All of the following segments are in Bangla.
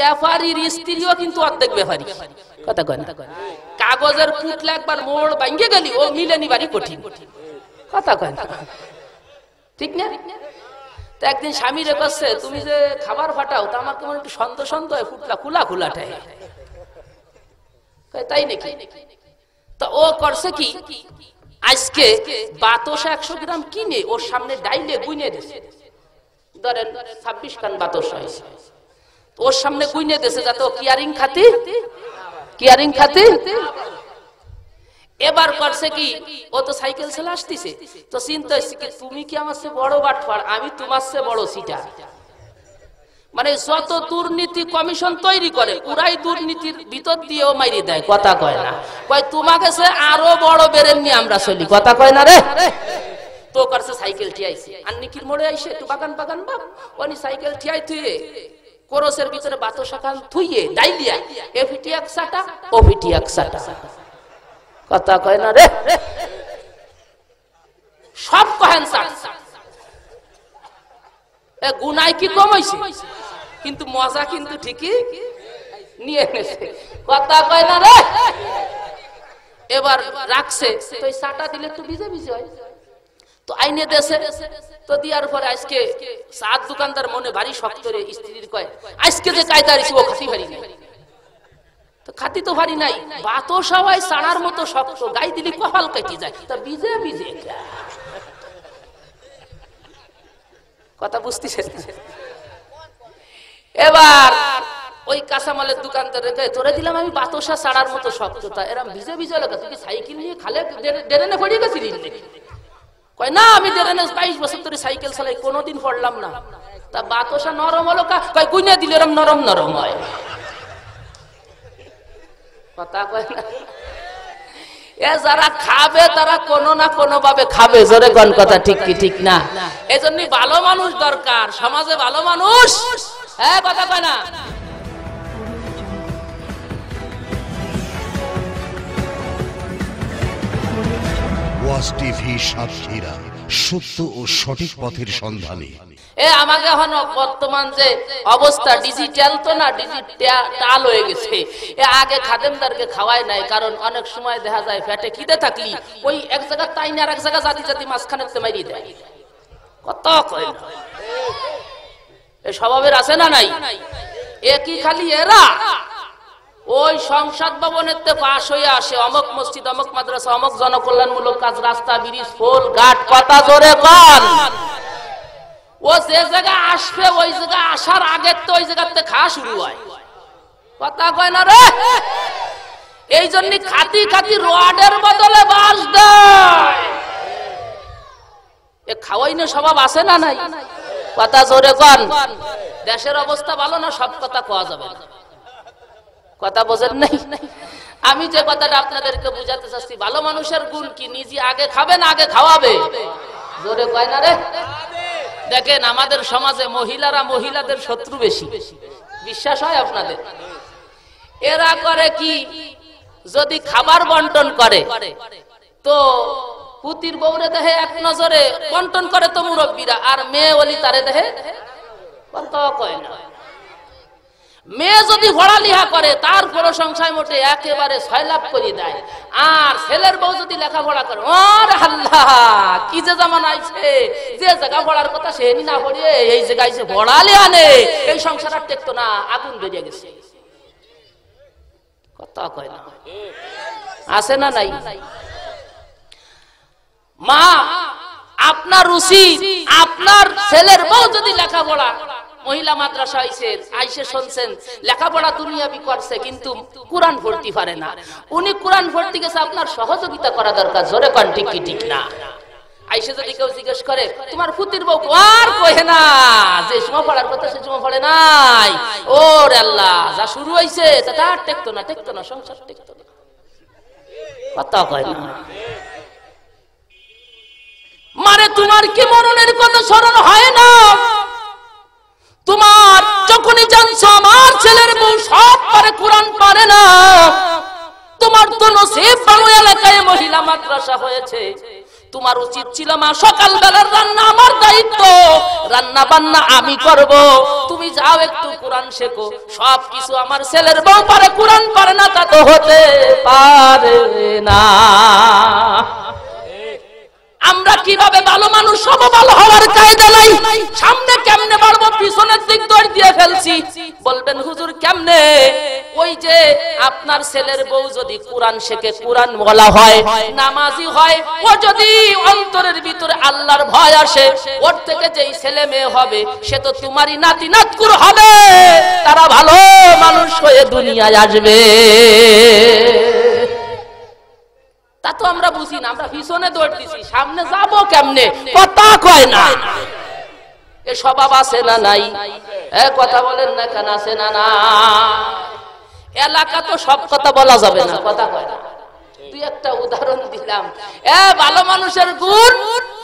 ব্যাপারীর স্ত্রীও কিন্তু অর্ধেক ব্যাপারী। কথা কয় কাগজের পুটলা একবার মোড় ভাঙ্গে গেলি, ও মিলে নিবারই কঠিন কথা কয় ঠিক না? তো একদিন স্বামী রে করছে তুমি যে খাবার ফাটাও, তা আমার কেমন একটু সন্দেহ সন্দেহ হয় ফুটলা খোলা খোলাটাই তাই নাকি? তা ও করছে কি, আজকে বাতসা একশো গ্রাম কিনে ওর সামনে ডাইলে গুইনে দিছে। ধরেন ছাব্বিশ খান বাতসা হয়েছে। ওর সামনে গুইনে দিছে যাতে কিয়ারিং খাতি? কিয়ারিং খাতি? এবার করছে কি? ও তো সাইকেল ছেলে আসতেছে। তো চিন্তা হচ্ছে তুমি কি আমার চেয়ে বড় বাটফার আমি তোমার সে বড় সিটা মানে যত দুর্নীতি কমিশন তৈরি করে, পুরাই দুর্নীতির ভিতর দিয়েও মাইরি দেয়, কথা কয় না। কয়, তোমাকে সে আরও বড় বেরেন নিয়ে আমরা চলি, কথা কয় না রে? তো করছে সাইকেল ঠিয়াইছে আর নিকির মোড়ে আইসে, একটু বাগান বাগান বাপ। ওনি সাইকেল ঠিয়াই থুয়ে কোরসের ভিতরে বাতো শাখান থুইয়ে ডাইলিয়া, এ ফিটি এক সাটা, ও এক সাটা। কথা কয় না রে? সব কহেন এ গুনাই কি কমাইছে কিন্তু মজা কিন্তু ঠিকই নিয়ে এনেছে কথা কয় না রে? এবার রাখছে, তো সাটা দিলে একটু ভিজে ভিজে হয়। তো আইনে দেশে। তো দিয়ার পরে আজকে সাত দোকানদার মনে ভারী শক্ত রে স্ত্রীর কয়, আজকে যে কায়দা দিছি ও খাতি ভারী নাই। খাতি তো ভারী নাই। বাতো সবাই সাড়ার মতো শক্ত, গাই দিলি কপাল কেটে যায়। তা ভিজে ভিজে কথা বুঝতেছে এবার ওই কাঁচামালের দোকানদার রেখে ধরে দিলাম, আমি বাতসা ছাড়ার মতো শক্ততা এরম ভিজে ভিজে লাগা, তুই সাইকেল নিয়ে খালে ডেরেনে পড়িয়ে গেছিলি? কয়, না, আমি বাইশ বছর ধরে সাইকেল চালাই, কোনোদিন পড়লাম না। তা নরম হলো কয় দিলে এরম নরম নরম হয়। কথা কয় না। এ যারা খাবে, তারা কোনো না কোনো ভাবে খাবে। জোরে গণ কথা, ঠিক কি, ঠিক না? এজন্য ভালো মানুষ দরকার, সমাজে ভালো মানুষ। হ্যাঁ কথা কয় না? এ, আমাকে বর্তমান যে অবস্থা ডিজিটাল তো না ডিজিটাল হয়ে গেছে। এ, আগে খাদেমদারকে খাওয়ায় নাই, কারণ অনেক সময় দেখা যায় ফ্যাটে খিদে ওই এক তাই না আর এক জাতি মাঝখানে মারিয়ে দেয়। কত এ, স্বভাবের আছে না নাই? এ, কি খালি এরা? ওই সংসদ ভবনের তে পাশ হয়ে আসে অমক মসজিদ, অমক মাদ্রাসা, অমক জনকল্যাণমূলক কাজ, রাস্তা, ব্রিজ, ফুল, ঘাট কথা জোরে কন। ও যে জায়গা আসবে, ওই জায়গা আসার আগে তো ওই জায়গাতে খাওয়া শুরু হয়। কথা কয় না রে? এই জন্য খাতি খাতি রোয়াডের বদলে বাস দেয়। এ খাওয়াই না স্বভাব আছে না নাই? কথা জোরে কন। দেশের অবস্থা ভালো না, সব কথা কোয়া যাবে না। কথা বোঝেন নাই? আমি যে কথাটা আপনাদেরকে বুঝাতে চাচ্ছি, ভালো মানুষের গুণ কি নিজে আগে খাবেন আগে খাওয়াবে? জোরে কয় না রে? দেখেন, আমাদের সমাজে মহিলারা মহিলাদের শত্রু বেশি। বিশ্বাস হয় আপনাদের? এরা করে কি? যদি খাবার বন্টন করে, তো পুতির বউরে দেহে এক নজরে বন্টন করে তো মুরব্বীরা, আর মেয়ে ওলি তারে দেহে কয় না। মেয়ে যদি ঘোড়ালিহা করে, তার প্রশংসায় মোটে একেবারে সয়লাভ করে দেয়। আর ছেলের বউ যদি লেখাপড়া করে, ওর আল্লাহ, কি যে জামান আইছে যে জায়গা পড়ার কথা সে না পড়িয়ে এই জায়গায় সে ভড়ালে আনে এই সংসার আর টেকতো না, আগুন বেরিয়ে গেছে। কথা কয় না। আছে না নাই? মা, আপনার উচিত আপনার ছেলের বউ যদি লেখাপড়া মহিলা মাদ্রাসা আইসে আইসে শুনছেন, লেখাপড়া দুনিয়াবি করছে, কিন্তু কোরআন ভর্তি পারে না। উনি কোরআন ভর্তি গেছে, আপনার সহযোগিতা করা দরকার, জোরে কন ঠিক কি ঠিক না? আইসে যদি কেউ জিজ্ঞেস করে, তোমার ফুতির বউ আর কহে না? যে সময় পড়ার কথা সে সময় পড়ে নাই। ওর আল্লাহ, যা শুরু হয়েছে তার টেকতো না টেকতো না, সংসার টেকতো না। কথা কয় না। মানে তোমার কি মরণের কথা স্মরণ হয় না? তোমার যখনই জানছো আমার ছেলের বউ সব পারে, কোরআন পারে না। তোমার তো নসিব এলাকায় মহিলা মাদ্রাসা হয়েছে। তোমার উচিত ছিল মা সকাল বেলার রান্না আমার দায়িত্ব। রান্না বান্না আমি করব। তুমি যাও একটু কোরআন শেখো। সব কিছু আমার ছেলের বউ পারে, কোরআন পারে না তা তো হতে পারে না। আমরা কীভাবে ভালো মানুষ সব ভালো হওয়ার কায়দা নাই। সামনে কেমনে পারব পিছনের দিক দৌড় দিয়ে ফেলছি। বলবেন, হুজুর, কেমনে? ওই যে আপনার ছেলের বউ যদি কোরআন শেখে, কোরআন বলা হয়, নামাজি হয়, ও যদি অন্তরের ভিতরে আল্লাহর ভয় আসে, ওর থেকে যেই ছেলে মেয়ে হবে, সে তো তোমারই নাতি নাতকুর হবে। তারা ভালো মানুষ হয়ে দুনিয়ায় আসবে। তা তো আমরা বুঝি না, আমরা পিছনে দৌড় দিছি সামনে যাব কেমনে? কথা কয় না। এ স্বভাব আছে না নাই? এ কথা বলেন না কেন আছে না না এলাকা তো সব কথা বলা যাবে না। কথা কয় না। একটা উদাহরণ দিলাম। এ, ভালো মানুষের গুণ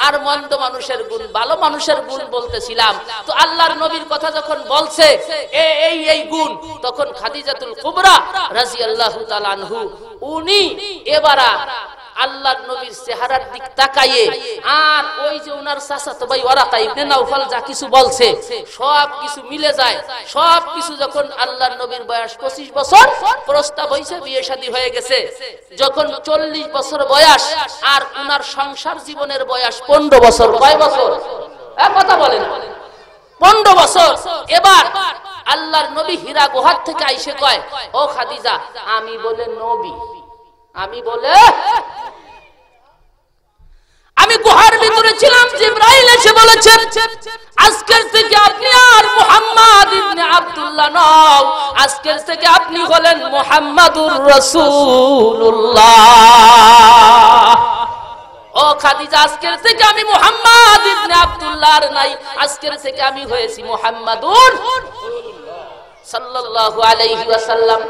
আর মন্দ মানুষের গুণ। ভালো মানুষের গুণ বলতেছিলাম। তো আল্লাহর নবীর কথা যখন বলছে এই এই গুণ, তখন খাদিজাতুল কুবরা রাজি আল্লাহ উনি এবারা আল্লাহর নবীর চেহারার দিক তাকাইয়ে, আর ওই যে ওনার চাচাতো ভাই ওরাকা ইবনে নাউফাল যা কিছু বলছে, সব কিছু মিলে যায়। সব কিছু যখন আল্লাহর নবীর বয়স 25 বছর প্রস্তাব হইছে, বিয়ে শাদী হয়ে গেছে। যখন 40 বছর বয়স, আর ওনার সংসার জীবনের বয়স 15 বছর, কয় বছর? কথা বলেন পনেরো বছর। এবার আল্লাহর নবী হীরা গুহার থেকে আইসে কয়, ও খাদিজা, আমি বলে নবী। আমি বলে গুহার ভিতরে ছিলাম, জিব্রাইল এসে বলেছেন আজকের থেকে আপনি আর মুহাম্মদ ইবনে আব্দুল্লাহ নও। আজকের থেকে আপনি হলেন মুহাম্মাদুর রাসূলুল্লাহ। ও খাদিজা, আজকের থেকে আমি মুহাম্মদ ইবনে আব্দুল্লাহ নাই। আজকের থেকে আমি হয়েছি মুহাম্মাদুর সাল্লাল্লাহু আলাইহি ওয়াসাল্লাম।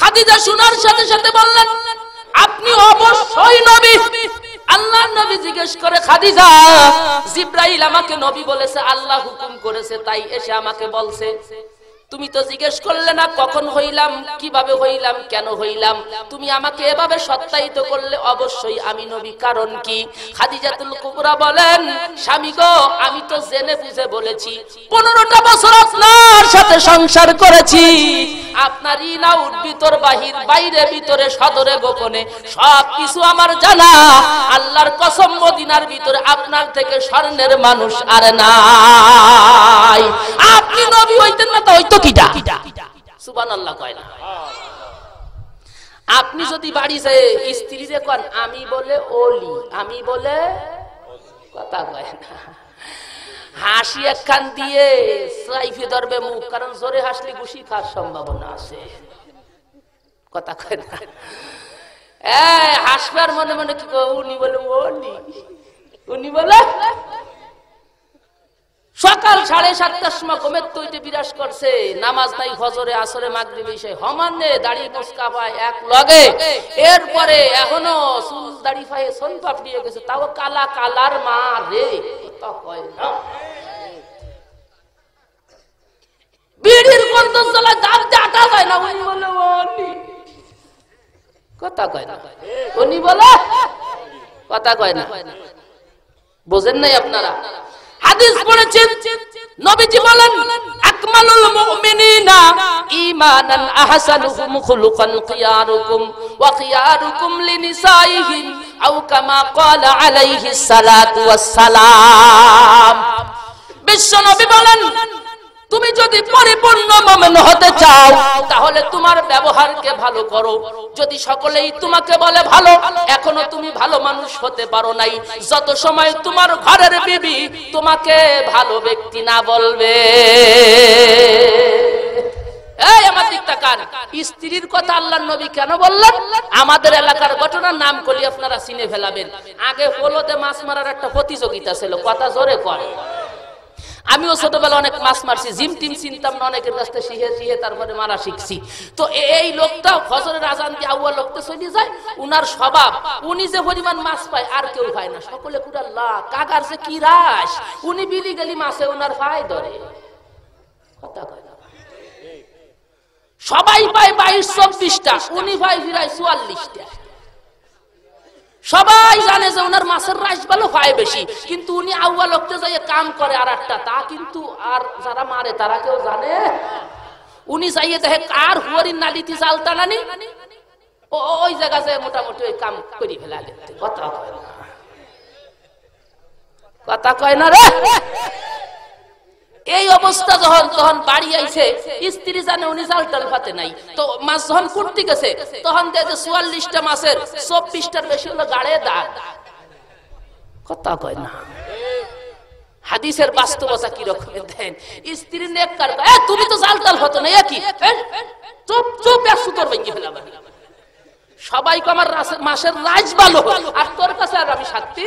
খাদিজা শোনার সাথে সাথে বললেন, আপনি অবশ্যই নবী। আল্লাহর নবী জিজ্ঞেস করে, খাদিজা, জিব্রাইল আমাকে নবী বলেছে, আল্লাহ হুকুম করেছে, তাই এসে আমাকে বলছে। তুমি তো জিজ্ঞেস করলে না, কখন হইলাম, কীভাবে হইলাম, কেন হইলাম? তুমি আমাকে এভাবে সত্যায়িত করলে অবশ্যই আমি নবী, কারণ কি? খাদিজাতুল কুবরা বলেন, স্বামী গো, আমি তো জেনে বুঝে বলেছি, পনেরোটা বছর আপনার সাথে সংসার করেছি। আপনার ইন আউট ভিতর, বাহির, বাইরে, ভিতরে, সদরে, গোপনে, সব কিছু আমার জানা। আল্লাহর কসম মদিনার ভিতরে আপনার থেকে স্বর্ণের মানুষ আর নাই আপনি নবী হইতেন না, তো কিটা সুবহানাল্লাহ কয় না। আপনি যদি বাড়ি যায় স্ত্রী যে কন, আমি বলে ওলি আমি বলে কথা কয় না। হাসি একখান দিয়ে সাইফে ধরবে মুখ, কারণ জোরে হাসলে ঘুষি খাওয়ার সম্ভাবনা আছে। কথা কয় না। হাসবার মনে মনে কি উনি বলে ওলি উনি বলে সকাল সাড়ে সাতটার সময় কমের তৈতে বিরাজ করছে। নামাজ নাই ফজরে আসরে, মাগরিবে এসে হমানে দাড়ি মুসকা পায় এক লগে। এরপরে এখনও চুল দাড়ি পায়ে সন পাপড়িয়ে গেছে। তাও কালা কালার মা রে তা না। বিড়ির গন্ধ চলা দাঁত ডাটা যায় না, উনি বলে কথা কয় না। উনি বলে, কথা কয় না। বোঝেন নাই আপনারা? হাদিস পড়েছেন নবীজি বলেন, আকমালুল মুমিনিনা ঈমানান আহসানুহুম খুলুকান কিয়ারুকুম ওয়া কিয়ারুকুম লিনিসাইহিম আও কামা ক্বালা আলাইহিস সালাতু ওয়াস সালাম। বিশ্ব নবী বলেন যদি পরিপূর্ণ মোমেন হতে চাও, তাহলে তোমার ব্যবহারকে ভালো করো। যদি সকলেই তোমাকে বলে ভালো, এখনও তুমি ভালো মানুষ হতে পারো নাই। যত সময় তোমার ঘরের বিবি তোমাকে ভালো ব্যক্তি না বলবে। স্ত্রীর কথা আল্লাহর নবী কেন বললেন? আমাদের এলাকার ঘটনার নাম করলে আপনারা চিনে ফেলাবেন। আগে হলোতে মাছ মারার একটা প্রতিযোগিতা ছিল, কথা জোরে করে আমিও ছোটবেলা অনেক মাছ মারছি, জিম টিম চিনতাম না অনেকের কাছ থেকে শিখে শিখে তারপরে মারা শিখছি। তো এই লোকটা ফজরের আজান দিয়ে আউয়া লোকটা চলে যায়? উনার স্বভাব, উনি যে পরিমাণ মাছ পায়, আর কেউ পায় না। সকলে পুরা লা, কাকার যে কি রাস উনি বিলি গেলি মাছে, উনার পায় ধরে। কথা কয় সবাই পায় বাইশ, চব্বিশটা, উনি পায় ফিরায় চুয়াল্লিশটা। সবাই জানে যে ওনার মাছের রাইস ভালো হয় বেশি। কিন্তু উনি আউয়া লোকতে যাই কাম করে আর একটা তা কিন্তু আর যারা মারে, তারা কেউ জানে? উনি যাইয়ে দেখে কার হুয়ারির নালিতে জাল নানি ওই জায়গা যায় মোটামুটি ওই কাম করি ফেলা কথা কয় না। কথা কয় না রে? এই অবস্থা যখন তখন বাড়ি আইছে স্ত্রী জানে উনি জাল টাল পাতে নাই। তো মাছ যখন করতে গেছে তখন দেখে চুয়াল্লিশটা মাছের চব্বিশটার বেশি হলো গাড়ে দাগ। কথা কয় না। হাদিসের বাস্তবতা কি রকমের দেন স্ত্রী নেককার "এ, তুমি তো জাল টাল হতো না কি? চুপ চুপ এক সুতোর ভেঙে ফেলাবা সবাইকে আমার মাসের রাজ ভালো আর তোর কাছে আর আমি সাথী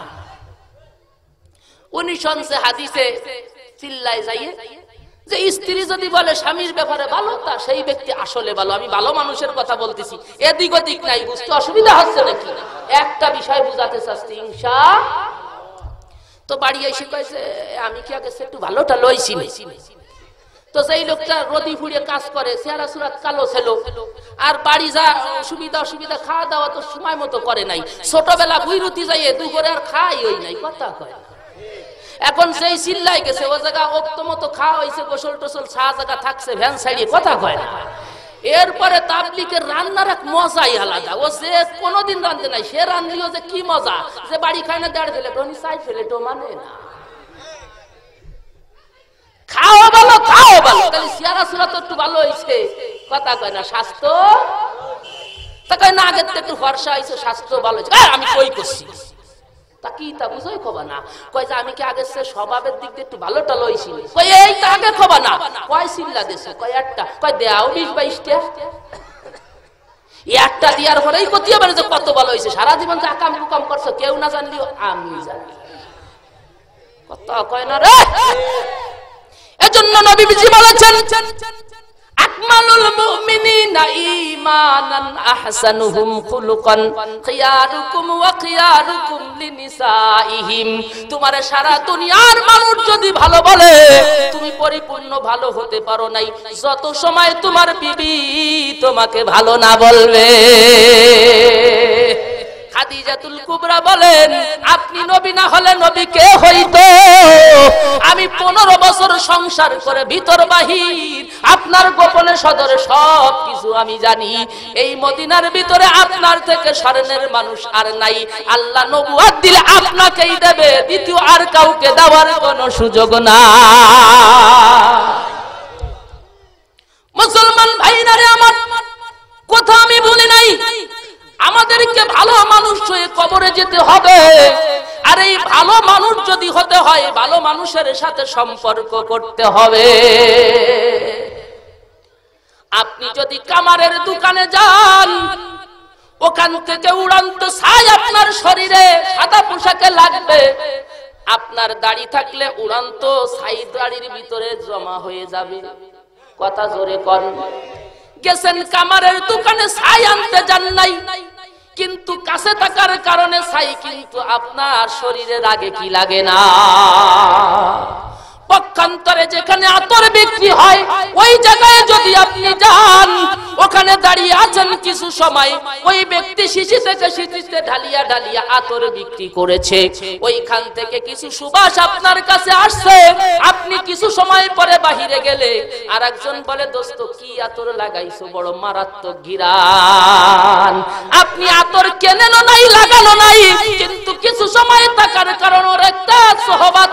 উনি শুনছে হাদিসে চিল্লাই যাইয়ে, যে স্ত্রী যদি বলে স্বামীর ব্যাপারে ভালো, তা সেই ব্যক্তি আসলে ভালো। আমি ভালো মানুষের কথা বলতেছি। এদিক ওদিক নাই, বুঝতে অসুবিধা হচ্ছে নাকি? একটা বিষয় বুঝাতে চাচ্ছি হিংসা তো বাড়ি এসে কয়েছে আমি কি আগে একটু ভালোটা লইছি তো সেই লোকটা রদি ফুড়িয়ে কাজ করে, চেহারা সুরাত কালো ছিল। আর বাড়ি যা, সুবিধা অসুবিধা খাওয়া দাওয়া তো সময় মতো করে নাই। ছোটবেলা বুইরুতি যাইয়ে দুপুরে আর খাই ওই নাই, কথা কয় না। এখন সেই চিল্লাই গেছে, ও জায়গা অক্ত মতো খাওয়া হয়েছে গোসল টোসল ছা জায়গা থাকছে, ভ্যান সাইডে কথা কয় না। এরপরে তাবলিকের রান্নার এক মজাই আলাদা। ও যে কোনোদিন রান্ধে নাই, সে রান্ধলিও যে কি মজা, যে বাড়ি খায় না দেড় ফেলে উনি চাই ফেলে তো মানে না। খাও ভালো খাও ভালো তাহলে সিয়ারা সুরা তো একটু ভালো হয়েছে কথা কয় না, স্বাস্থ্য? তা কয় না, আগের থেকে ফর্সা হয়েছে স্বাস্থ্য ভালো হয়েছে আমি কই করছি? তা কি তা বুঝোই খবা না। কয় যে আমি কি আগের সে স্বভাবের দিক দিয়ে একটু ভালো টালো হয়েছি কয়, এই তা আগে খবা না। কয়, সিল্লা দেশে। কয়, একটা। কয় দেয়াও বিশ বাইশটা একটা দিয়ার পরেই কতি হবে যে কত ভালো হয়েছে সারা জীবন যে আকাম কুকাম করছ, কেউ না জানলিও আমি জানি। কত কয় না রে? এজন্য নবীজি বলেছেন আকমালুল মুমিনিনা ঈমানান আহসানুহুম খুলুকান খিয়ারুকুম ওয়া খিয়ারুকুম লিনিসাইহিম তোমার সারা দুনিয়ার মানুষ যদি ভালো বলে, তুমি পরিপূর্ণ ভালো হতে পারো নাই। যত সময় তোমার বিবি তোমাকে ভালো না বলবে। খাদিজাতুল কুবরা বলেন, আপনি নবী না হলে নবী কে আমি পনেরো বছর সংসার করে ভিতর বাহির। আপনার গোপনে সব কিছু আমি জানি। এই মদিনার ভিতরে আপনার থেকে স্মরণের মানুষ আর নাই। আল্লাহ নবুয়াদ দিলে আপনাকেই দেবে, দ্বিতীয় আর কাউকে দেওয়ার কোনো সুযোগ না। মুসলমান ভাইরারে আমার, কথা আমি বলি নাই। আমাদেরকে ভালো মানুষ হয়ে কবরে যেতে হবে। আর এই ভালো মানুষ যদি হতে হয়, ভালো মানুষের সাথে সম্পর্ক করতে হবে। আপনি যদি কামারের দোকানে যান, ওখান থেকে উড়ান্ত ছাই আপনার শরীরে সাদা পোশাকে লাগবে। আপনার দাড়ি থাকলে উড়ান্ত ছাই দাড়ির ভিতরে জমা হয়ে যাবে। কথা জোরে কর গেছেন কামারের দোকানে ছাই আনতে যান নাই। কিন্তু কাছে থাকার কারণে ছাই কিন্তু আপনার শরীরের আগে কি লাগে না? পক্ষান্তরে যেখানে আতর বিক্রি হয়, ওই জায়গায় যদি আপনি যান, ওখানে দাঁড়িয়ে আছেন কিছু সময়, ওই ব্যক্তি শিশি থেকে শিশিতে ঢালিয়া ঢালিয়া আতর বিক্রি করেছে। ওইখান থেকে কিছু সুবাস আপনার কাছে আসছে। আপনি কিছু সময় পরে বাহিরে গেলে আর একজন বলে, দোস্ত, কি আতর লাগাইছো? বড় মারাত্মক গিরান আপনি আতর কেনেন নাই লাগানো নাই, কিন্তু কিছু সময় থাকার কারণ ওর একটা সহবাদ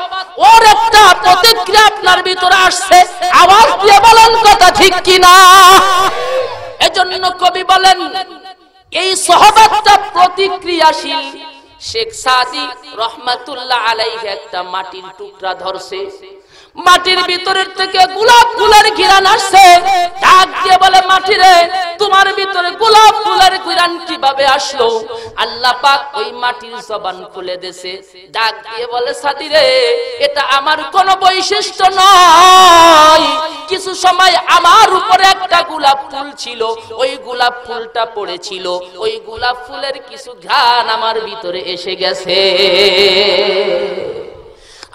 ওর একটা প্রতিক্রিয়া আপনার ভিতরে আসছে। আওয়াজ দিয়ে বলেন কথা ঠিক কিনা? এজন্য কবি বলেন, এই সহবাদটা প্রতিক্রিয়াশীল। শেখ সাদি রহমাতুল্লাহ আলাইহি একটা মাটির টুকরা ধরছে। মাটির ভিতরের থেকে গোলাপ ফুলের ঘিরান আসছে। ডাক দিয়ে বলে, মাটিরে, তোমার ভিতরে গোলাপ ফুলের ঘিরান কীভাবে আসলো? আল্লাহ পাক ওই মাটির জবান খুলে দেছে ডাক দিয়ে বলে, সাদি রে, এটা আমার কোন বৈশিষ্ট্য নয়। কিছু সময় আমার উপরে একটা গোলাপ ফুল ছিল। ওই গোলাপ ফুলটা পড়েছিল। ওই গোলাপ ফুলের কিছু ঘ্রাণ আমার ভিতরে এসে গেছে।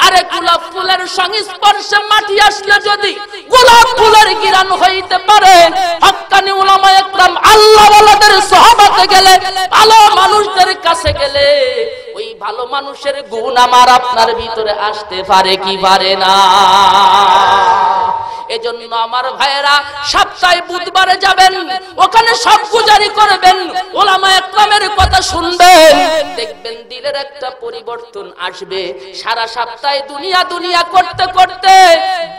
আরে গোলাপ ফুলের সংস্পর্শে মাটি আসলে যদি গোলাপ ফুলের গিরান হইতে পারে হক্কানি উলামা একরাম আল্লাহ ওয়ালাদের সহবতে গেলে, ভালো মানুষদের কাছে গেলে, ওই ভালো মানুষের গুণ আমার আপনার ভিতরে আসতে পারে কি পারে না? এজন্য আমার ভাইয়েরা সপ্তাহে বুধবারে যাবেন, ওখানে সব গুজারি করবেন, ওলামা একরামের কথা শুনবেন। দেখবেন দিলের একটা পরিবর্তন আসবে। সারা সপ্তাহে দুনিয়া দুনিয়া করতে করতে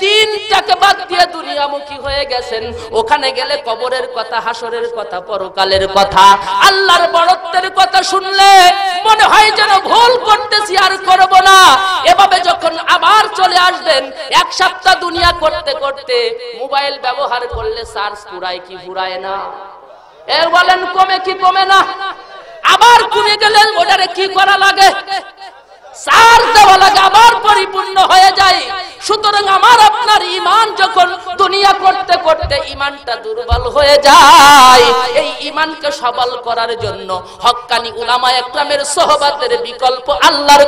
দিনটাকে বাদ দিয়ে দুনিয়ামুখী হয়ে গেছেন। ওখানে গেলে কবরের কথা, হাসরের কথা, পরকালের কথা, আল্লাহর বড়ত্বের কথা শুনলে মনে হয় যেন ভুল করতেছি, আর করব না। এভাবে যখন আবার চলে আসবেন, এক সপ্তাহ দুনিয়া করতে করতে মোবাইল ব্যবহার করলে চার্জ পুরায় কি পুরায় না? এ বলেন, কমে কি কমে না? আবার কমে গেলে ওটারে কি করা লাগে? আবার সুতরাং আমার ইমান যখন দুনিয়া করতে করতে ইমানটা দুর্বল হয়ে যায় সবল করার জন্য হক্কানি সোহবাতের বিকল্প আল্লাহর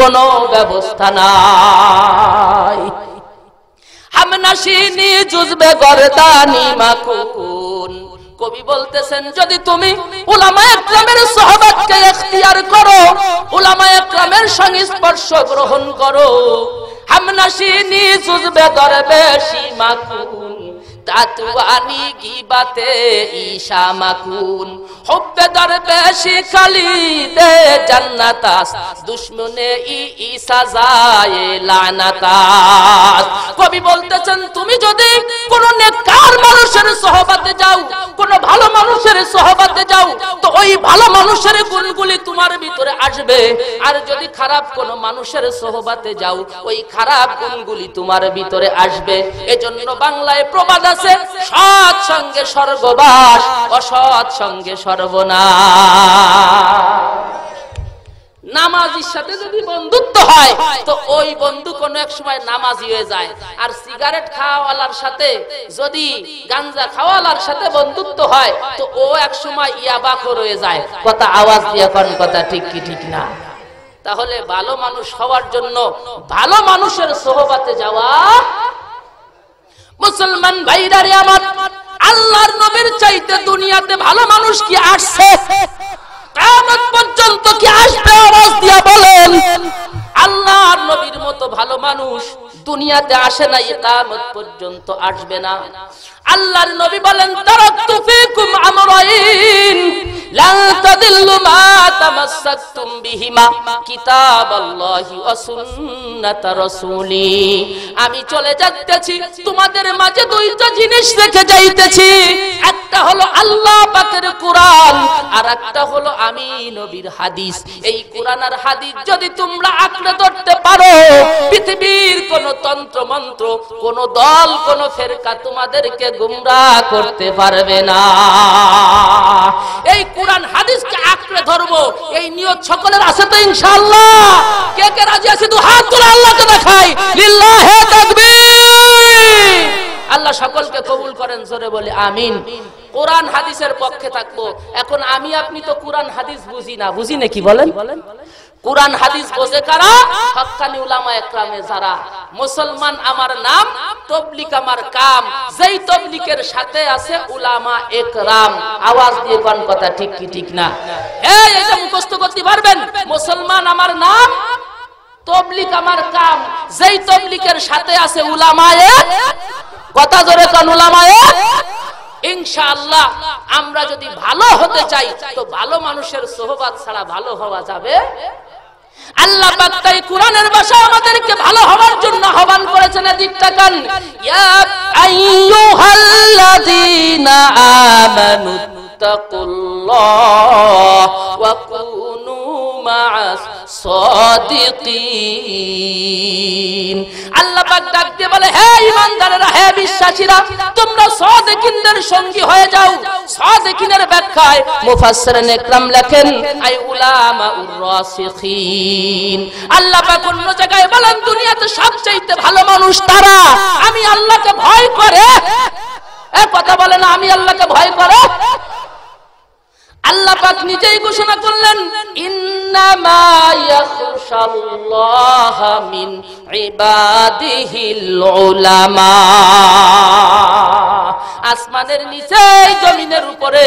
কোনো ব্যবস্থা নাই। হামনাশিনি জুজবে গরদানি মাকুন কবি বলতেছেন, যদি তুমি উলামা একরামের সহবাতকে এখতিয়ার করো, উলামা একরামের সংস্পর্শ গ্রহণ করো। হামনাশিনি জুজবে দরবেশি মাকুন তাতুয়ানি গিবাতে ঈশা মাকুন হুব্বে দরবেশি খালিদে জান্নাতাস। দুশমনে ঈসা যায় লানাতাস। কবি বলতেছেন, তুমি যদি কোন নেককার মানুষের সহবাতে যাও, কোন ভালো মানুষের সহবাতে যাও, তো ওই ভালো মানুষের গুণগুলি তোমার ভিতরে আসবে। আর যদি খারাপ কোন মানুষের সহবাতে যাও, ওই খারাপ গুণগুলি তোমার ভিতরে আসবে। এজন্য বাংলায় প্রবাদ আছে? সৎ সঙ্গে স্বর্গবাস, অসৎ সঙ্গে সর্বনাশ। নামাজির সাথে যদি বন্ধুত্ব হয়, তো ওই বন্ধু কোন এক সময় নামাজি হয়ে যায়। আর সিগারেট খাওয়ালার সাথে যদি গাঞ্জা খাওয়ালার সাথে বন্ধুত্ব হয়, তো ও এক সময় ইয়াবাখর হয়ে যায়। কথা আওয়াজ দিয়ে কোন, কথা ঠিক কি, ঠিক না? তাহলে ভালো মানুষ হওয়ার জন্য ভালো মানুষের সোহবাতে যাওয়া মুসলমান ভাইরা রে আমার, আল্লাহর নবীর চাইতে দুনিয়াতে ভালো মানুষ কি আসছে? কিয়ামত পর্যন্ত কি আসবে? আওয়াজ দিয়া বলেন, আল্লাহর নবীর মতো ভালো মানুষ দুনিয়াতে আসে না কিয়ামত পর্যন্ত আসবে না। আল্লাহর নবী বলেন তারাকতু ফীকুম আমরাইন লান তাদিল্লু মা তামাসসাকতুম বিহিমা, কিতাবাল্লাহি ওয়া সুন্নাত রাসূলি। আমি চলে যাচ্তেছি তোমাদের মাঝে দুইটা জিনিস রেখে যাইতেছি। একটা হলো আল্লাহ পাকের কোরআন, আর একটা হলো আমি নবীর হাদিস। এই কোরআন আর হাদিস যদি তোমরা আঁকড়ে ধরতে পারো, পৃথিবীর কোন তন্ত্র মন্ত্র, কোন দল, কোন ফেরকা তোমাদেরকে গুমরাহ করতে পারবে না। এই কোরআন হাদিসকে আঁকড়ে ধরবো, এই নিয়ত সকলের আছে তো ইনশাআল্লাহ। কে কে রাজি আছে তো হাত তুলে আল্লাহকে দেখাই। লিল্লাহে তাকবীর। আল্লাহ সকলকে কবুল করেন, জোরে বলে আমিন। কোরআন হাদিসের পক্ষে থাকব। এখন আমি, আপনি তো কোরআন হাদিস বুঝি না। বুঝি নাকি বলেন? কোরআন, হাদিস বোঝে কারা? হক্কানি উলামা একরামে যারা। মুসলমান আমার নাম, তবলিক আমার কাম। যেই তবলিকের সাথে আছে উলামা একরাম। আওয়াজ দিয়ে কোন কথা ঠিক কি ঠিক না? এই এটা মুখস্থ করতে পারবেন? মুসলমান আমার নাম, তবলিক আমার কাম। যেই তবলিকের সাথে আছে উলামায়ে কথা জোরে কান উলামায়ে ইনশাআল্লাহ। আমরা যদি ভালো হতে চাই, তো ভালো মানুষের সোহবাত ছাড়া ভালো হওয়া যাবে? আল্লাহ পাক তাই কোরআনের ভাষায় আমাদেরকে ভালো হওয়ার জন্য আহ্বান করেছেন এদিকটা কান ইয়া আইয়ুহাল্লাযীনা আমানু ওয়া কুনু মা'আস সাদিকিন। আল্লাহ পাক ডাক বলে, হে ইমানদারেরা হে বিশ্বাসীরা, তোমরা সাদিকিনদের সঙ্গী হয়ে যাও। সাদিকিনের ব্যাখ্যায় মুফাসসিরিন ইকরাম লেখেন, আই উলামা উর আল্লাহ পাক অন্য জায়গায় বলেন, দুনিয়াতে সবচেয়ে ভালো মানুষ তারা? আমি আল্লাহকে ভয় করে? এ কথা বলে না, আমি আল্লাহকে ভয় করে? আল্লাহ পাক নিজেই ঘোষণা করলেন মিন আসমানের নিচে জমিনের উপরে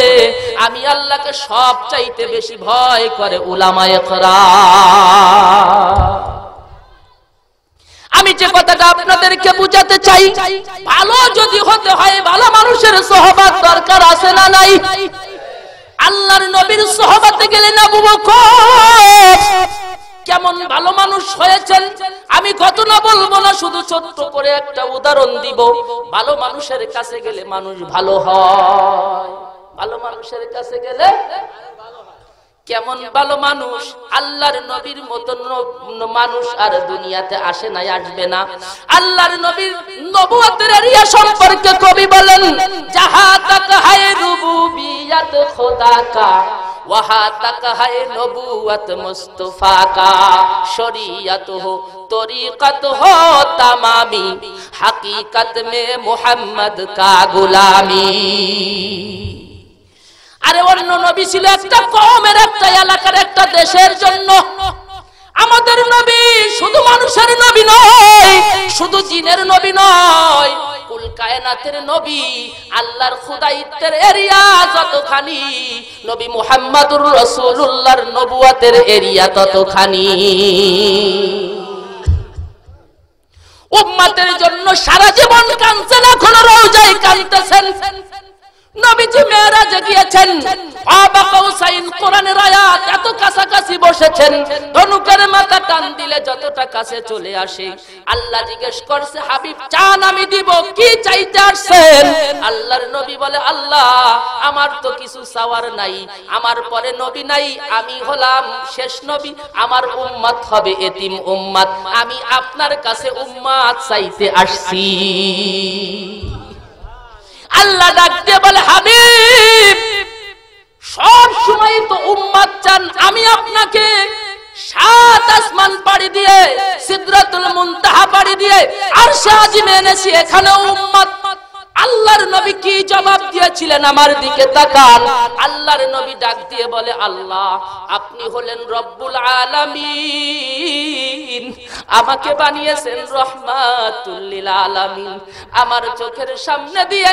আমি আল্লাহকে সব চাইতে বেশি ভয় করে উলামায়ে কেরাম আমি যে কথাটা আপনাদেরকে বুঝাতে চাই, ভালো যদি হতে হয়, ভালো মানুষের সহবাদ দরকার আছে না নাই? নবীর সহবাতে গেলেন আবু বকর। কেমন ভালো মানুষ হয়েছেন? আমি ঘটনা বলব না, শুধু ছোট্ট করে একটা উদাহরণ দিব। ভালো মানুষের কাছে গেলে মানুষ ভালো হয়। ভালো মানুষের কাছে গেলে কেমন ভালো মানুষ? আল্লাহর নবীর মতন মানুষ আর দুনিয়াতে আসে নাই, আসবে না। আল্লাহর নবীর নবুয়তের এরিয়া সম্পর্কে কবি বলেন, যাহা তাক হায় রুবুবিয়াত খোদা কা ওয়াহা তাক হায় নবুয়ত মুস্তফা কা শরিয়ত হো তরিকত হো তামামি, হাকিকত মে মোহাম্মদ কা গুলামি। আরে অন্য নবী ছিল একটা কমের একটা এলাকার, একটা দেশের জন্য। আমাদের নবী শুধু মানুষের নবী নয়, শুধু জিনের নবী নয় কায়নাতের নবী, আল্লাহর এরিয়া যতখানি, নবী এরিয়া ততখানি। জন্য সারা জীবন কাঁদছেন, এখনও রোজায় কাঁদতেছেন। নবীজি জিজ্ঞেস আল্লাহর নবী বলে, আল্লাহ, আমার তো কিছু চাওয়ার নাই, আমার পরে নবী নাই, আমি হলাম শেষ নবী, আমার উম্মাত হবে এতিম উম্মাত, আমি আপনার কাছে উম্মাত চাইতে আসছি। আল্লাহ ডাক দিয়ে বলে, হাবিব, সব সময় তো উম্মাদ চান, আমি আপনাকে সাত আসমান পাড়ি দিয়ে, সিদরাতুল মুনতাহা পাড়ি দিয়ে আর আজিমে এনেছি এখানে উম্মাদ আল্লাহর নবী কি জবাব দিয়েছিলেন আমার দিকে তাকান? আল্লাহর নবী ডাক দিয়ে বলে, আল্লাহ, আপনি হলেন রব্বুল আলামিন। আমাকে বানিয়েছেন রহমাতুল্লিল আলামিন। আমার চোখের সামনে দিয়ে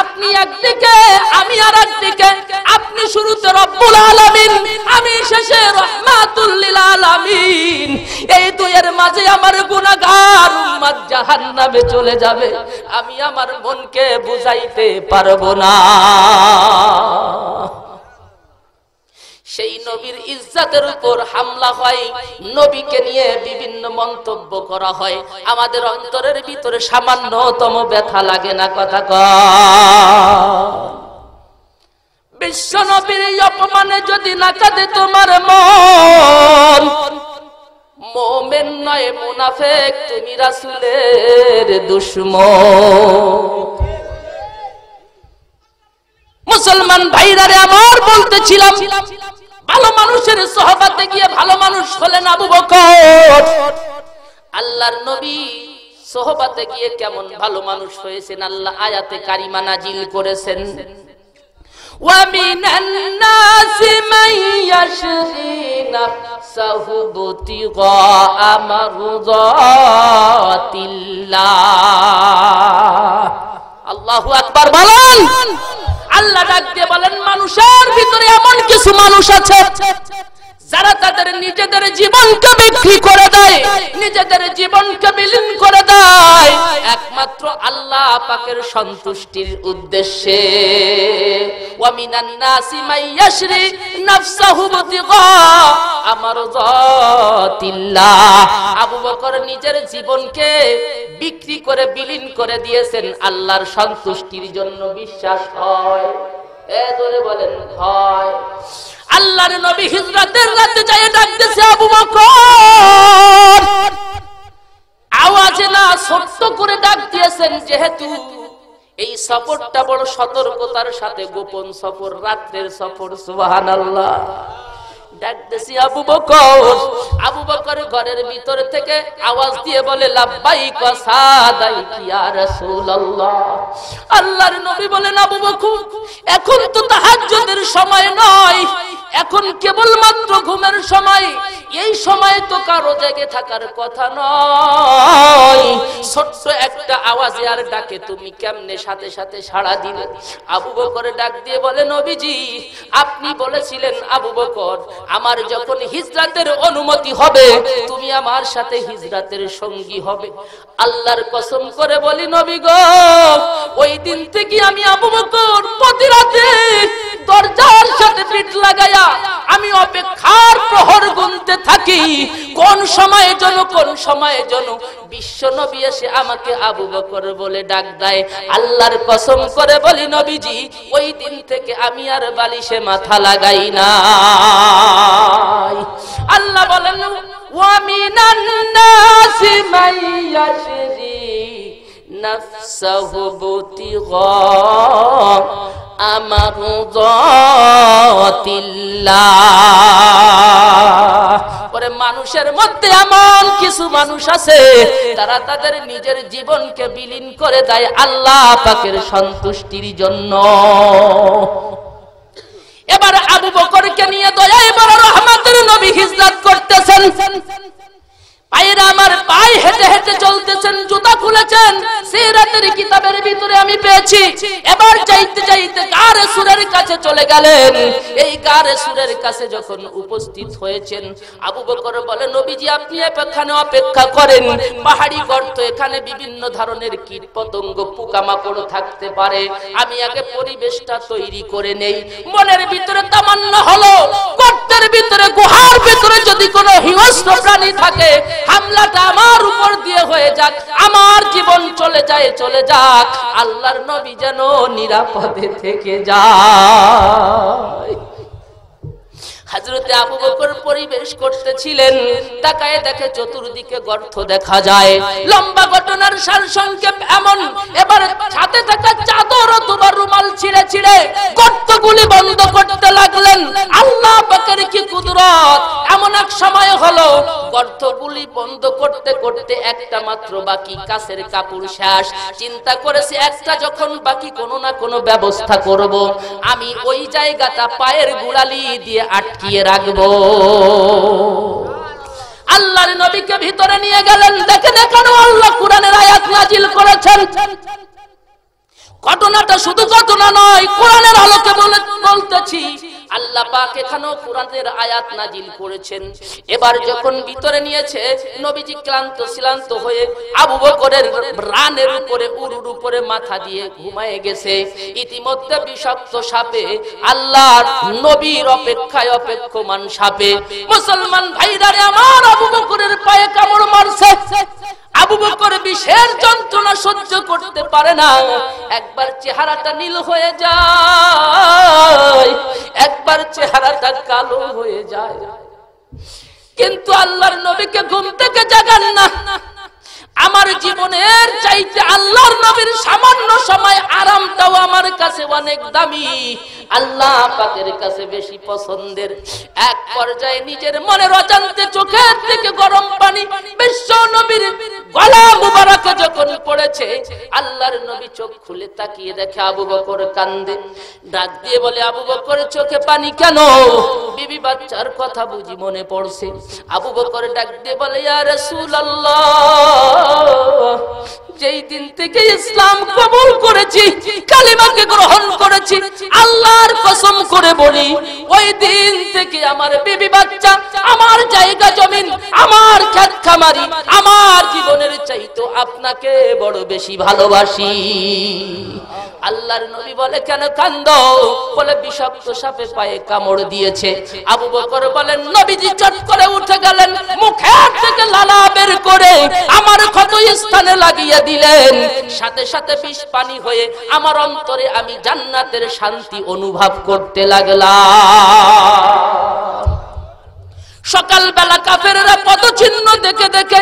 আপনি একদিকে, আমি আর একদিকে আপনি শুরুতে রব্বুল আলামিন, আমি শেষে রহমাতুল্লিল আলামিন। এই দুয়ের মাঝে আমার গুনাহগার উম্মত জাহান্নামে চলে যাবে। আমি আমার মনকে বুঝাইতে পারব না। সেই নবীর ইজ্জাতের উপর হামলা হয়, নবীকে নিয়ে বিভিন্ন মন্তব্য করা হয়। আমাদের অন্তরের ভিতরে সামান্যতম ব্যথা লাগে না, কথা বিশ্ব নবীর অপমানে যদি না কাঁদে তোমার মন মোমেন নয় মুনাফেক, তুমি রাসুলের দুশ্মন। মুসলমান ভাইরা রে আমার বলতেছিলাম, ভালো মানুষের সহবাতে গিয়ে ভালো মানুষ হলেন আবু বকর। আল্লাহর নবী সহবাতে গিয়ে কেমন ভালো মানুষ হয়েছেন, আল্লাহ আয়াতে কারিমা নাজিল করেছেন। ومن الناس من يشري نفسه ابتغاء مرضات الله আল্লাহু আকবার বলেন আল্লাহ ডাক দিয়ে বলেন মানুষের ভিতরে এমন কিছু মানুষ আছে যারা তাদের নিজেদের জীবনকে বিক্রি করে দেয়, নিজেদের জীবনকে বিলীন করে দেয়, একমাত্র আল্লাহ পাকের সন্তুষ্টির উদ্দেশ্যে। নাসি নিজের জীবনকে বিক্রি করে, বিলীন করে দিয়েছেন, আল্লাহর সন্তুষ্টির জন্য বিশ্বাস হয়। এ বলেন, হয়। আল্লাহর নবী হিজরতের রাতে যায় ডাকতেছে আবু বকর। আওয়াজে না সত্য করে ডাক দিয়েছেন যেহেতু এই সফরটা বড় সতর্কতার সাথে গোপন সফর, রাত্রের সফর সুবাহ আল্লাহ ডাকতেছি আবু বকর। আবু বকর ঘরের ভিতর থেকে আওয়াজ দিয়ে বলে, লাব্বাইক সাদাইক ইয়া রাসূলুল্লাহ। আল্লাহর নবী বলেন, আবু বকর, এখন তো তাহাজ্জুদের সময় নয়। এখন কেবলমাত্র ঘুমের সময়। এই সময় তো কারও জেগে থাকার কথা নয়। ছোট্ট একটা আওয়াজে আর ডাকে, তুমি কেমনে সাথে সাথে সাড়া দিলে? আবু বকর ডাক দিয়ে বলে, নবীজি, আপনি বলেছিলেন আবু বকর আমার যখন হিজরাতের অনুমতি হবে, তুমি আমার সাথে হিজরাতের সঙ্গী হবে। আল্লাহর কসম করে বলি, নবী গো, ওই দিন থেকে আমি আবু বকর প্রতি রাতে দরজার সাথে পিঠ লাগায়া আমি অপেক্ষার প্রহর গুনতে থাকি। কোন সময়ে জন কোন সময়ে জন বিশ্ব নবী এসে আমাকে আবু বকর বলে ডাক দেয়। আল্লাহর কসম করে বলি নবীজি, ওই দিন থেকে আমি আর বালিশে মাথা লাগাই না আল্লাহ বলেন ওয়ামিনান মাইয়াশরি নাফসাহু বুতিগা পরে মানুষের মধ্যে এমন কিছু মানুষ আছে, তারা তাদের নিজের জীবনকে বিলীন করে দেয় আল্লাহ পাকের সন্তুষ্টির জন্য। এবার আবু বকরকে নিয়ে দয়া এবার রহমতের নবী হিজরত করতেছেন। পাহাড়ি গর্ত, এখানে বিভিন্ন ধরনের কীট পতঙ্গ পোকামাকড় থাকতে পারে। আমি আগে পরিবেশটা তৈরি করে নেই। মনের ভিতরে তামান্না হলো। গর্তের ভিতরে, গুহার ভিতরে যদি কোনো হিংস্র প্রাণী থাকে হামলাটা আমার উপর দিয়ে হয়ে যাক, আমার জীবন চলে যায়, চলে যাক। আল্লাহর নবী যেন নিরাপদে থেকে যায়। হাজরতে আবু বকর পরিবেশ করতেছিলেন। তাকায় দেখে চতুর্দিকে গর্ত দেখা যায়। লম্বা ঘটনার সার সংক্ষেপ এমন। এবার ছাতে থাকা চাদর অথবা রুমাল ছিঁড়ে ছিঁড়ে গর্তগুলি বন্ধ করতে লাগলেন। আল্লাহ পাকের কি কুদরত? এমন এক সময় হলো, গর্তগুলি বন্ধ করতে করতে একটা মাত্র বাকি কাছের কাপড় শেষ। চিন্তা করেছি, একটা যখন বাকি কোনো না কোনো ব্যবস্থা করব। আমি ওই জায়গাটা পায়ের গুড়ালি দিয়ে আটকিয়ে রাখব। আল্লাহর নবীকে ভিতরে নিয়ে গেলেন। দেখেন এখানে আল্লাহ কোরআনের আয়াত নাজিল করেছেন। ঘটনাটা শুধু ঘটনা নয়, কোরআনের আলোকে বলে বলতেছি, আল্লাহ পাক এখানেও কোরআনের আয়াত নাজিল করেছেন। এবার যখন ভিতরে নিয়েছে, নবীজি ক্লান্ত, শ্লান্ত হয়ে আবু বকরের রানের উপরে, উরুর উপরে মাথা দিয়ে ঘুমায়ে গেছে। ইতিমধ্যে বিষাক্ত সাপে আল্লাহর নবীর অপেক্ষায় অপেক্ষমান সাপে। মুসলমান ভাইরারে আমার আবু বকরের পায়ে কামড় মারছে। আবু বকর বিষের যন্ত্রণা সহ্য করতে পারে না। একবার চেহারাটা নীল হয়ে যায়, একবার চেহারাটা কালো হয়ে যায়। কিন্তু আল্লাহর নবীকে ঘুম থেকে জাগান না। আমার জীবনের চাইতে আল্লাহর নবীর সামান্য সময় আরামটাও আমার কাছে অনেক দামি। আল্লাহ পাকের কাছে বেশি পছন্দের। এক পর্যায়ে নিজের মনের অজান্তে চোখের থেকে গরম পানি বিশ্ব নবীর গলা মুবারকে যখন পড়েছে, আল্লাহর নবী চোখ খুলে তাকিয়ে দেখে আবু বকর কান্দে। ডাক দিয়ে বলে, আবু বকর, চোখে পানি কেন? বিবি বাচ্চার কথা বুঝি মনে পড়ছে। আবু বকর ডাক দিয়ে বলে, ইয়া রাসূলুল্লাহ যেই দিন থেকে ইসলাম কবুল করেছি, কালিমাকে গ্রহণ করেছি, আল্লাহর কসম করে বলি, ওই দিন থেকে আমার বেবি বাচ্চা, আমার জায়গা জমিন, আমার খেত খামারি আমার জীবনের চাইতো আপনাকে বড় বেশি ভালোবাসি। আল্লাহর নবী বলে, কেন কান্দ? বলে, বিষাক্ত সাপে পায়ে কামড় দিয়েছে। আবু বকর বলেন, নবীজি চট করে উঠে গেলেন মুখের থেকে লালা বের করে আমার ক্ষত স্থানে লাগিয়ে দিলেন? সাথে সাথে বিষ পানি হয়ে আমার অন্তরে আমি জান্নাতের শান্তি অনুভব করতে লাগলাম। সকালবেলা কাফেরেরা পদচিহ্ন দেখে দেখে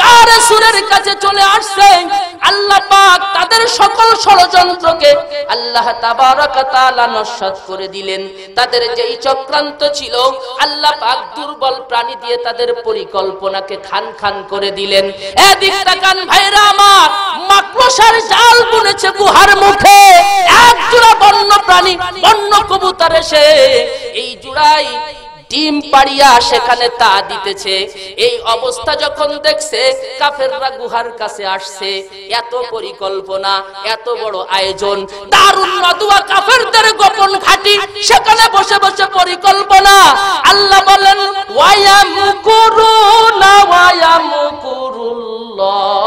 গারে সুরের কাছে চলে আসছে? আল্লাহ পাক তাদের সকল ষড়যন্ত্রকে আল্লাহ করে দিলেন। তাদের যেই চক্রান্ত ছিল, আল্লাহ পাক দুর্বল প্রাণী দিয়ে তাদের পরিকল্পনাকে খান খান করে দিলেন। এদিক তাকান ভাইরা আমার, মাকড়সার জাল বুনেছে গুহার মুখে। এক জোড়া বন্য প্রাণী, বন্য কবুতর এসে এই জোড়াই ডিম পাড়িয়া সেখানে তা দিতেছে। এই অবস্থা যখন দেখছে, কাফেররা গুহার কাছে আসছে। এত পরিকল্পনা, এত বড় আয়োজন। দারুণ নদুয়া কাফেরদের গোপন ঘাটি, সেখানে বসে বসে পরিকল্পনা। আল্লাহ বলেন ওয়ায়াম কুরুনা ওয়ায়াম কুরুল্লাহ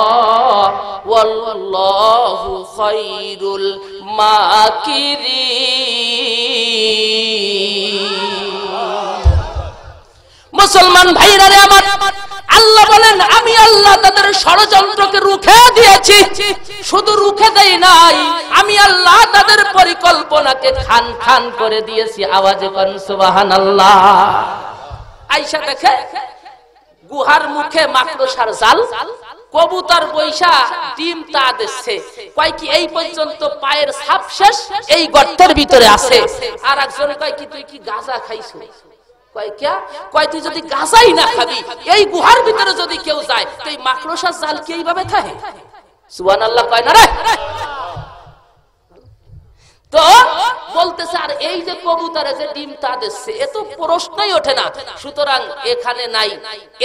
ওয়াল্লাহু খায়রুল মাকিরিন। মুসলমান ভাইরা রে আমার। আল্লাহ বলেন, আমি আল্লাহ তাদের ষড়যন্ত্রকে রুখে দিয়েছি। শুধু রুখে দেই নাই, আমি আল্লাহ তাদের পরিকল্পনাকে খান খান করে দিয়েছি। আওয়াজে কন সুবহানাল্লাহ। আইসা দেখে, গুহার মুখে মাকড়সার জাল, কবুতর বৈশা, ডিম তা দিচ্ছে। কয় কি, এই পর্যন্ত পায়ের ছাপ শেষ? এই গর্তের ভিতরে আছে। আর একজন কয় কি, তুই কি গাঁজা খাইছো? কয়, ক্যা? কয় যদি গাছাই প্রশ্নই ওঠে না। সুতরাং এখানে নাই।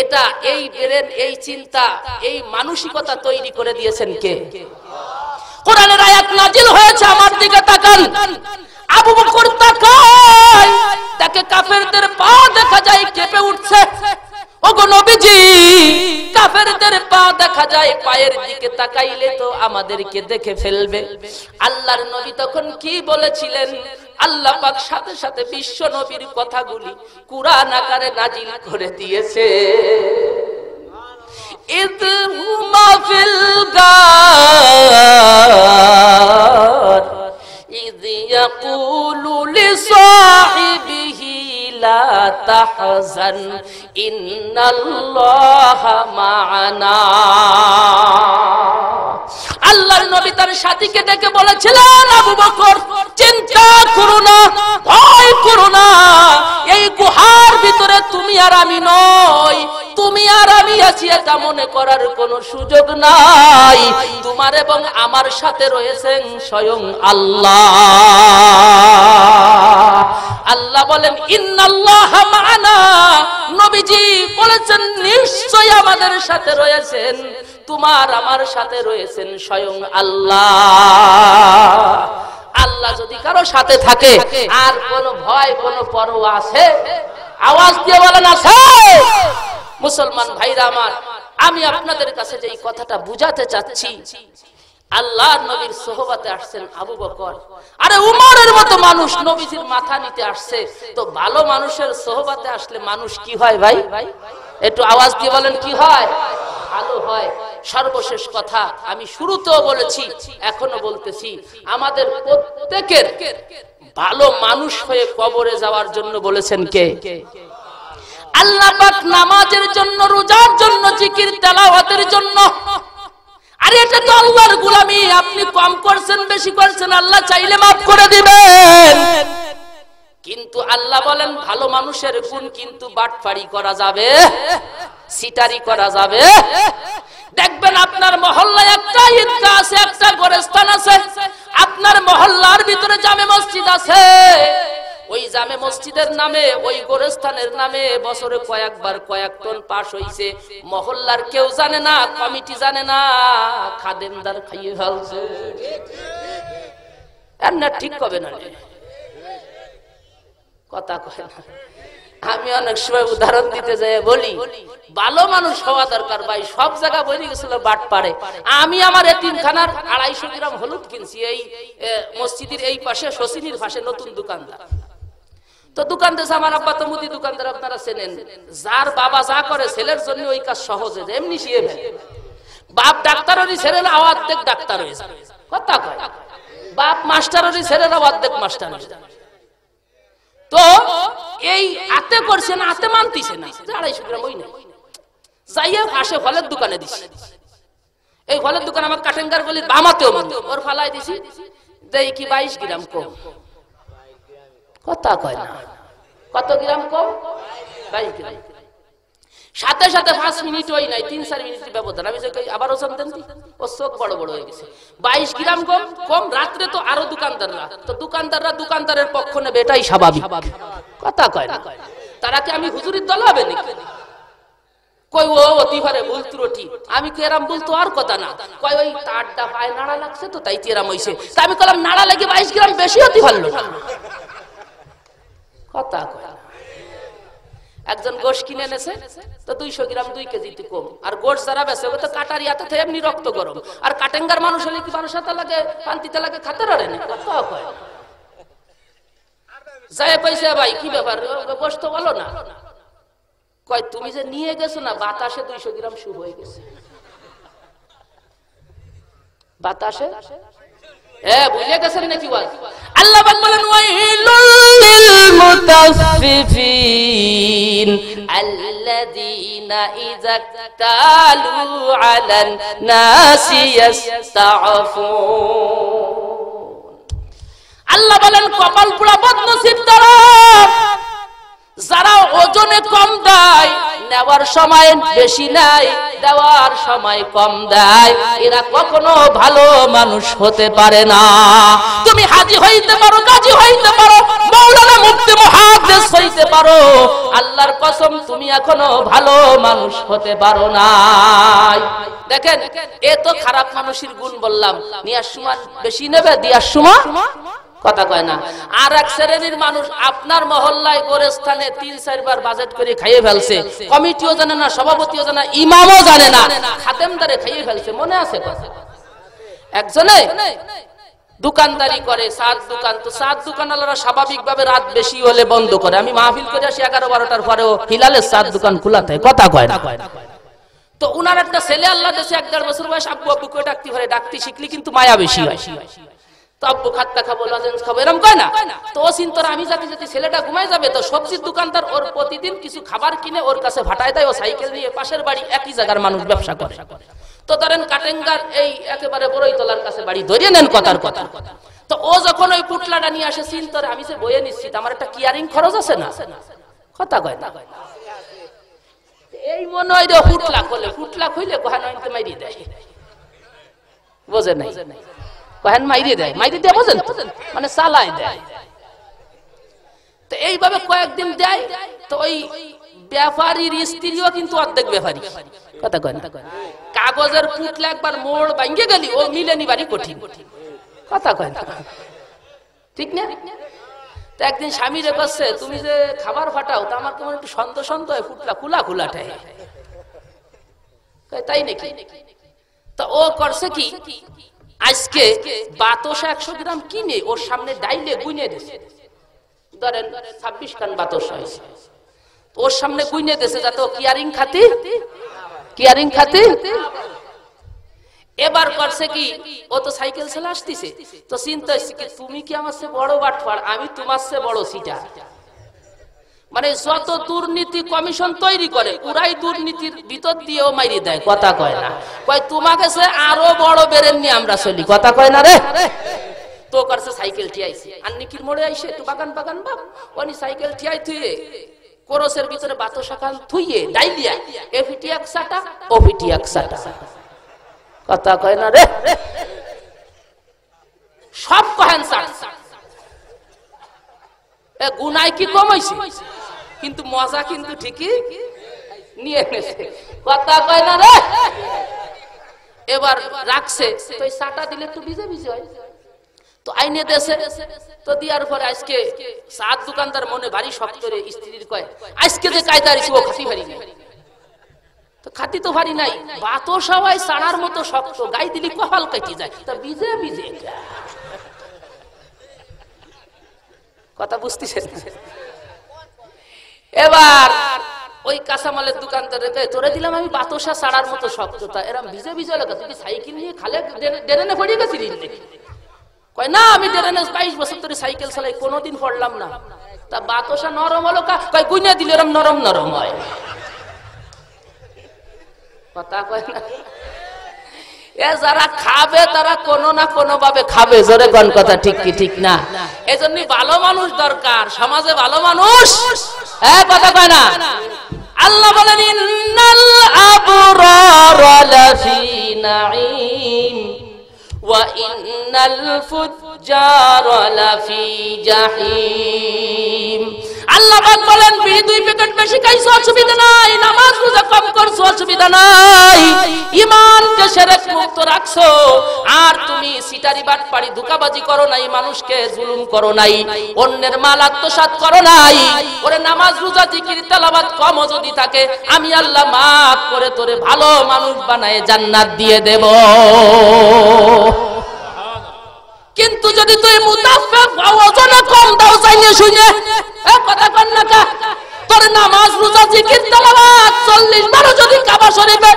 এটা এই এই চিন্তা, এই মানসিকতা তৈরি করে দিয়েছেন কে? কোরআনের আয়াত নাজিল হয়েছে, আমার দিকে তাকান। আবু বকর তাকায় তাকে কাফেরদের পা দেখা যায় কেঁপে উঠছে ওগো নবীজি কাফেরদের পা দেখা যায় পায়ের দিকে তাকাইলে তো আমাদেরকে দেখে ফেলবে আল্লাহর নবী তখন কি বলেছিলেন আল্লাহ পাক সাথে সাথে বিশ্ব নবীর কথাগুলি কুরআন আকারে নাজিল করে দিয়েছে إذ هما في الغار إذ يقول لصاحبه لا تحزن إن الله معنا আল্লাহর নবী তার সাথীকে ডেকে বলেছিলেন আবু বকর চিন্তা করো না ভয় করো না এই গুহার ভিতরে তুমি আর আমি নই তুমি আর আমি আছি এটা মনে করার কোনো সুযোগ নাই। তোমার এবং আমার সাথে রয়েছেন স্বয়ং আল্লাহ। আল্লাহ বলেন, ইন্নাল্লাহ মানা। নবীজি বলেছেন নিশ্চয় আমাদের সাথে রয়েছেন। তোমার আমার সাথে রয়েছেন স্বয়ং আল্লাহ। আল্লাহ যদি কারও সাথে থাকে, আর কোন ভয়, কোন পরোয়া আছে? আওয়াজ দিয়ে বলেন, আছে। মুসলমান ভাইরা আমার, আমি আপনাদের কাছে যে কথাটা বুঝাতে চাচ্ছি আল্লাহ নবীর সোহবাতে আসছেন আবু বকর। আরে উমরের মতো মানুষ নবীজির মাথা নিতে আসছে, তো ভালো মানুষের সোহবাতে আসলে মানুষ কি হয় ভাই? একটু আওয়াজ দিয়ে বলেন কি হয়? ভালো হয়। সর্বশেষ কথা, আমি শুরুতেও বলেছি, এখনও বলতেছি, আমাদের প্রত্যেকের ভালো মানুষ হয়ে কবরে যাওয়ার জন্য বলেছেন কে? আল্লাহ পাক নামাজের জন্য, রোজার জন্য, জিকির, তেলাওয়াতের জন্য। আরে এটা তো আল্লাহর গোলামি, আপনি কম করছেন, বেশি করছেন, আল্লাহ চাইলে মাফ করে দিবেন। কিন্তু আল্লাহ বলেন, ভালো মানুষের গুণ কিন্তু বাটপাড়ি করা যাবে, সিটারি করা যাবে। দেখবেন আপনার মহল্লায় একটা ঈদগাহ আছে, একটা গোরস্থান আছে। আপনার মহল্লার ভিতরে জামে মসজিদ আছে। ওই জামে মসজিদের নামে, ওই গোরস্থানের নামে বছরে কয়েকবার কয়েক টন পাশ হইছে। মহল্লার কেউ জানে না, কমিটি জানে না। খাদেমদার খাইয়ে ফেলছে। না ঠিক কবে না? কথা কয় না। আমি অনেক সময় উদাহরণ দিতে যাই, বলি, ভালো মানুষ হওয়া দরকার ভাই, সব জায়গা বলি গেছিল বাট পারে আমি আমার এতিমখানার আড়াইশো গ্রাম হলুদ কিনছি, এই মসজিদের এই পাশে শশিনীর পাশে নতুন দোকানদার। তো দোকানদার আমার আব্বা তো মুদি দোকানদার, আপনারা চেনেন। যার বাবা যা করে ছেলের জন্য ওই কাজ সহজে এমনি শিয়ে ফেলে বাপ ডাক্তারেরই ছেলেরা অর্ধেক ডাক্তার হয়ে কথা কয়। বাপ মাস্টারেরই ছেলেরা অর্ধেক মাস্টার হয়ে তো এই হাতে করছে না, হাতে মানতিছে না। আড়াইশো গ্রাম ওই নাই যাইয়া পাশে ফলের দোকানে দিছি। এই ফলের দোকান আমার কাটেঙ্গার গলির বামাতেও ওর ফালাই দিছি। দেই কি বাইশ গ্রাম কম। কথা কয় না। কত গ্রাম কম? বাইশ গ্রাম। সাথে সাথে পাঁচ মিনিট নাই, তিন চার মিনিট ব্যবধান। আমি আবার ওজন দেন? ওর চোখ বড় বড় হয়ে গেছে। বাইশ গ্রাম কম? কম? রাত্রে তো আরও দোকানদাররা। তো দোকানদাররা দোকানদারের পক্ষ নেবে, এটাই স্বাভাবিক। কথা কয় না। তারা কি আমি হুজুরির দল হবে নাকি? কই, ও অতি ভুল ত্রুটি। আমি কি এরাম বলতো আর কথা না। কই ওই তারটা পায়ে নাড়া লাগছে তো, তাই তেরাম হইছে। তা আমি কলাম নাড়া লাগে বাইশ গ্রাম বেশি অতি না কথা কয় একজন গোশ কিনে এনেছে, তো দুইশো গ্রাম দুই কেজি কম। আর গোশ যারা বেছে ও তো কাটারি হাতে থেকে এমনি রক্ত গরম। আর কাটেঙ্গার মানুষ হলে কি মানুষ হাতে লাগে? পান্তিতে লাগে, খাতে রাড়ে না? কথা কয়? যায় পয়সা ভাই, কি ব্যাপার? গোশ তো বলো না। কয়, তুমি যে নিয়ে গেছো না, বাতাসে দুইশো গ্রাম শু হয়ে গেছে। বাতাসে? এ বুঝে গেছেন নাকি ওয়াজ আল্লাহ পাক বলেন ওয়াইলুল লিল মুতাফফিফিন আল্লাযীনা ইযা তালু আলান নাসি ইস্তাফুন আল্লাহ বলেন কপাল পুরা বদনসিব তারা যারা ওজনে কম দেয় নেওয়ার সময় বেশি নাই, দেওয়ার সময় কম দেয়। এরা কখনো ভালো মানুষ হতে পারে না। তুমি হাজি হইতে পারো, গাজী হইতে পারো, মৌলানা মুফতি মুহাদ্দিস হইতে পারো। আল্লাহর কসম, তুমি এখনও ভালো মানুষ হতে পারো নাই। দেখেন, এ তো খারাপ মানুষের গুণ বললাম। নিয়ার সময় বেশি নেবে, দিয়ার সময় কথা কয় না। আর এক শ্রেণির মানুষ আপনার মহল্লায় গোরস্থানে তিন, চারবার বাজেট করে খাইয়ে ফেলছে। কমিটিও জানে না, সভাপতিও জানে না, ইমামও জানে না। খাদেমদারে খাইয়ে ফেলছে, মনে আছে একজনে দোকানদারি করে, সাত দোকান। তো সাত স্বাভাবিক ভাবে রাত বেশি হলে বন্ধ করে। আমি মাহফিল করে আসি এগারো বারোটার পরেও হিলালের সাত দোকান খোলা থাকে, কথা কয় না। তো উনার একটা ছেলে আল্লাহ দেশে এক দেড় বছর বয়স, আব্বু আব্বু করে ডাকতে পারে। ডাকতে শিখলি কিন্তু মায়া বেশি হয়। ছেলেটা ঘুমাই যাবে, তো সবজির দোকানদার ওর প্রতিদিন কিছু খাবার কিনে ওর কাছে ভাটায় দেয়, ও সাইকেল নিয়ে পাশের বাড়ি একই একেবারে বড়ই তলার কাছে বাড়ি নেন কথা। তো ও যখন ওই পুটলাটা নিয়ে আসে চিন্তরে আমি যে বইয়ে নিচ্ছি আমার একটা কিয়ারিং খরচ আছে না? কথা কয় না। এই মনে হয় রে ফুটলা খোলে ফুটলা খুইলে কোহান মাইরি দেয়। বোঝে নাই। মাইরে দেয় মাইরে দেয় বোঝেন মানে চালায় দেয়। এইভাবে কয়েকদিন দেয়, তো ওই ব্যাপারীর স্ত্রীও কিন্তু অর্ধেক ব্যাপারী। কথা কয় কাগজের পুটলে একবার মোড় ভাঙ্গে গেলি, ও মিলে নিবারই কঠিন। কথা কয় ঠিক না? তো একদিন স্বামী রে করছে তুমি যে খাবার ফাটাও, তা আমার কেমন একটু সন্দেহ সন্দেহ হয় ফুটলা খোলা খোলাটাই তাই নাকি? তা ও করছে কি? আজকে বাতসা একশো গ্রাম কিনে ওর সামনে ডাইলে গুইনে দিছে। ধরেন ছাব্বিশ খান বাতসা হয়েছে। ওর সামনে গুইনে দিছে যাতে কিয়ারিং খাতি? কিয়ারিং খাতি? এবার করছে কি, ও তো সাইকেল চলে আসতেছে তো চিন্তা হচ্ছে কি, তুমি কি আমার চেয়ে বড় বাটফার? আমি তোমার চেয়ে বড় সিটা মানে যত দুর্নীতি কমিশন তৈরি করে পুরাই দুর্নীতির ভিতর দিয়েও মাইরি দেয়, কথা কয় না। কয়, তোমাকে সে আরও বড় বেরেন নিয়ে আমরা চলি, কথা কয় না রে? তো করছে সাইকেল ঠিয়াইছে। আর নিকির মোড়ে আইসে, একটু বাগান বাগান বাপ। উনি সাইকেল ঠিয়াই থুয়ে, কোরসের ভিতরে বাতো শাখান থুইয়ে, ডাইলিয়া, এ ফিটি এক সাটা ও ফিটি এক সাটা কথা কয় না রে? সব কহেন সাট গুনায় কি কমাইছে কিন্তু মজা কিন্তু ঠিকই নিয়ে এনেছে কথা কয় না রে? এবার রাখছে। তো এই সাটা দিলে একটু ভিজে ভিজে হয়। তো আইনে দেশে তো দিয়ার পরে আজকে সাত দোকানদার মনে ভারী শক্ত রে স্ত্রীর কয়, আজকে যে কায়দা দিছি ও খাতি ভারী নাই। তো খাতি তো ভারী নাই। বাতো সবাই সাড়ার মতো শক্ত, গাই দিলি কপাল কেটে যায়। তা ভিজে ভিজে কথা বুঝতেছেন? এবার ওই কাঁচামালের দোকানদার তোরে দিলাম আমি বাতসা সাড়ার মতো শক্ততা। এরম ভিজে ভিজে লাগা, তুই সাইকেল নিয়ে খালে ডেরেনে পড়ে গেছিলি কয়, না, আমি ডেরেনে বাইশ বছর ধরে সাইকেল চালাই, কোনোদিন পড়লাম না। তা বাতসা নরম হলো কয়, গুইনা দিলে এরম নরম নরম হয়। কথা কয় না। এ যারা খাবে, তারা কোনো না কোনো ভাবে খাবে। জোরে কোন কথা, ঠিক কি, ঠিক না? এজন্য ভালো মানুষ দরকার, সমাজে ভালো মানুষ। হ্যাঁ কথা কয় না? আল্লাহ বলেন, ইন্নাল আবরার লাফি নাঈম ওয়া ইন্নাল ফুজ্জার লাফি জাহিম। আল্লাহ বলেন, বিড়ি দুই প্যাকেট বেশি খাইছো, অসুবিধা নাই। নামাজ রোজা কম করছ, অসুবিধা নাই। ইমানকে সেরেক মুক্ত রাখছো, আর তুমি সিটারি বাটপাড়ি ধোকাবাজি করো নাই, মানুষকে জুলুম করো নাই, অন্যের মাল আত্মসাৎ করো নাই, ওরে নামাজ রোজা, জিকির, তেলাওয়াত কম যদি থাকে, আমি আল্লাহ মাফ করে তোরে ভালো মানুষ বানায় জান্নাত দিয়ে দেব। কিন্তু যদি তুই কম দাও চাইলে শুনে। কথা না তোর নামাজ, রোজা, জিকির, তেলাওয়াত 40 বারো যদি কাবা শরীফে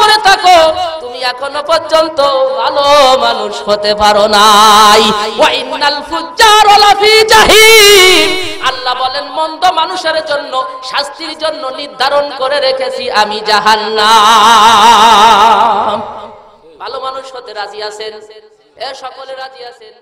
করে থাকো, তুমি এখনও পর্যন্ত ভালো মানুষ হতে পারো নাই। আল্লাহ বলেন, মন্দ মানুষের জন্য, শাস্তির জন্য নির্ধারণ করে রেখেছি আমি জাহান্নাম। ভালো মানুষ হতে রাজি আছেন? এ সকলে রাজি আছেন?